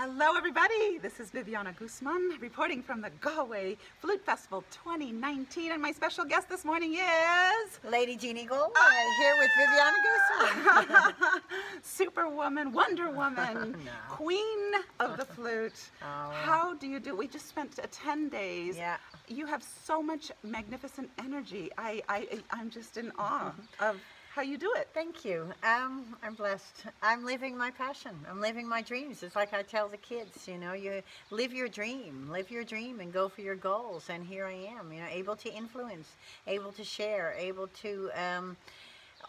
Hello, everybody. This is Viviana Guzman reporting from the Galway Flute Festival 2019, and my special guest this morning is Lady Jeanne Galway uh, here with Viviana Guzman. Superwoman, Wonder Woman, No. Queen of the Flute. Oh. How do you do? We just spent uh, 10 days. Yeah. You have so much magnificent energy. I, I, I'm just in awe of how you do it. Thank you. Um, I'm blessed. I'm living my passion. I'm living my dreams. It's like I tell the kids, you know, you live your dream, live your dream and go for your goals. And here I am, you know, able to influence, able to share, able to, um,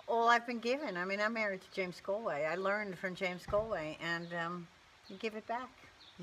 all I've been given. I mean, I'm married to James Galway. I learned from James Galway and um, give it back.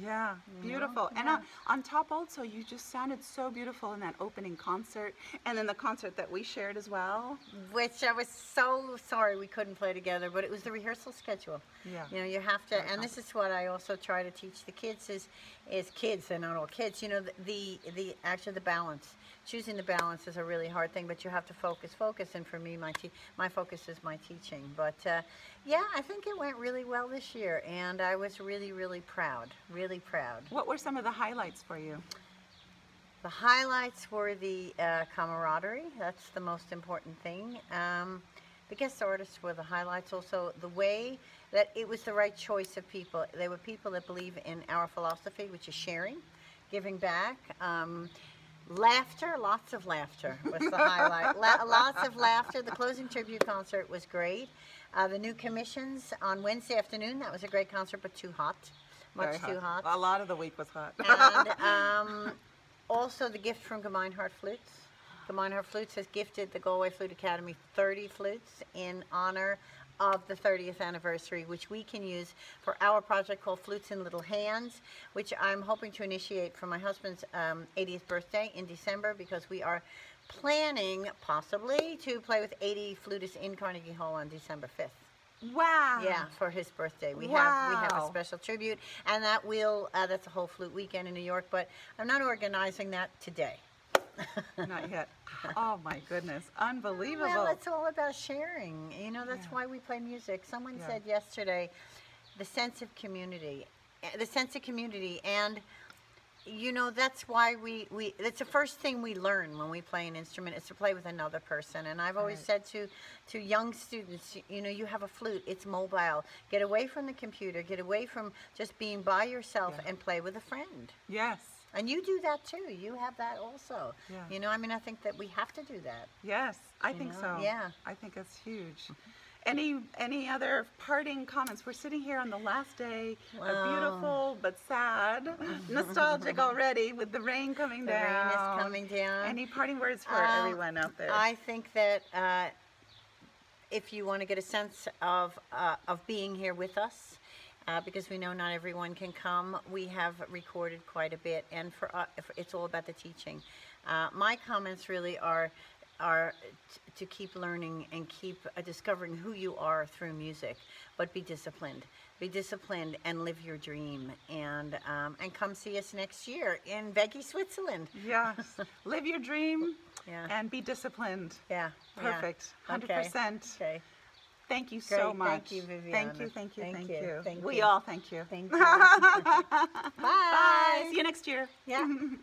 Yeah, beautiful. And on, on top also, you just sounded so beautiful in that opening concert, and then the concert that we shared as well. which I was so sorry we couldn't play together, but it was the rehearsal schedule. Yeah. You know, you have to, and this is what I also try to teach the kids is, is kids, they're not all kids, you know, the, the, the actually the balance. Choosing the balance is a really hard thing, but you have to focus, focus, and for me, my te- my focus is my teaching. But uh, yeah, I think it went really well this year, and I was really, really proud, really proud. What were some of the highlights for you? The highlights were the uh, camaraderie. That's the most important thing. Um, the guest artists were the highlights. Also, the way that it was the right choice of people. They were people that believe in our philosophy, which is sharing, giving back. Um, laughter, lots of laughter was the highlight. La- lots of laughter. The closing tribute concert was great. Uh, the new commissions on Wednesday afternoon, that was a great concert, but too hot. Much Very too hot A lot of the week was hot. and um, also the gift from Gemeinhardt Flutes. Gemeinhardt Flutes has gifted the Galway Flute Academy 30 flutes in honor of the 30th anniversary, which we can use for our project called Flutes in Little Hands, which I'm hoping to initiate for my husband's um, 80th birthday in December because we are planning possibly to play with 80 flutists in Carnegie Hall on December 5th. wow. Yeah, for his birthday. We have we have a special tribute, and that will uh, that's a whole flute weekend in New York. But I'm not organizing that today. Not yet. Oh my goodness, unbelievable. Well, it's all about sharing. You know, that's Yeah. why we play music. Someone Yeah. said yesterday, the sense of community, eh, the sense of community, and you know that's why we we that's the first thing we learn when we play an instrument is to play with another person and i've always Right. said to to young students you know you have a flute it's mobile get away from the computer get away from just being by yourself Yeah. and play with a friend yes, and you do that too you have that also Yeah. you know i mean i think that we have to do that yes, I think know, so. yeah. I think it's huge. Any any other parting comments? We're sitting here on the last day, a Wow. beautiful but sad, nostalgic already with the rain coming the down. rain is coming down Any parting words for Um, everyone out there? I think that uh, if you want to get a sense of uh, of being here with us, uh, because we know not everyone can come, we have recorded quite a bit, and for uh, it's all about the teaching. Uh, my comments really are are t- to keep learning and keep uh, discovering who you are through music, but be disciplined. Be disciplined and live your dream, and um, and come see us next year in Weggis, Switzerland. yes, live your dream Yeah. and be disciplined. Yeah. yeah. Perfect, hundred Okay. percent. Okay. Thank you Great, so much. Thank you, Viviana. thank you, Thank you, thank you, you. thank we you. all thank you. Thank you. Bye. Bye. See you next year. Yeah.